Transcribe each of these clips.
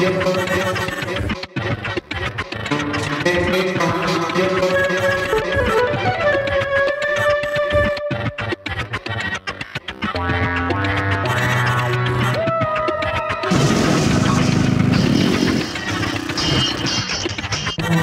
Yep.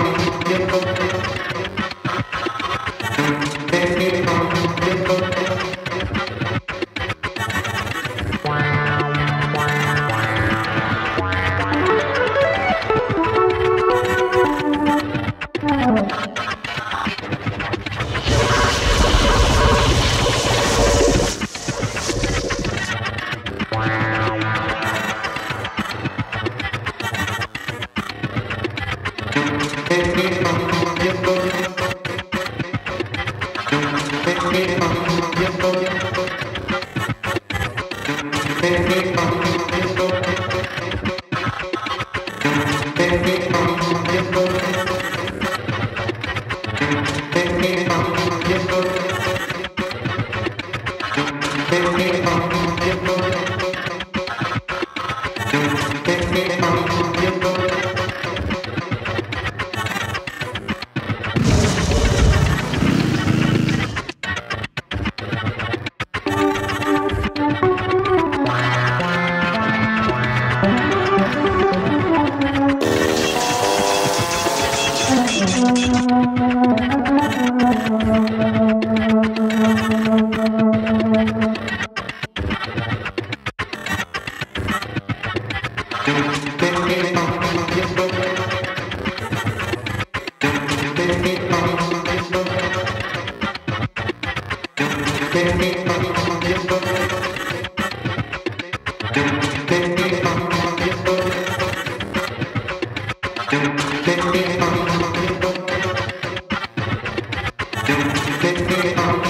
Thank you. Thank you. Música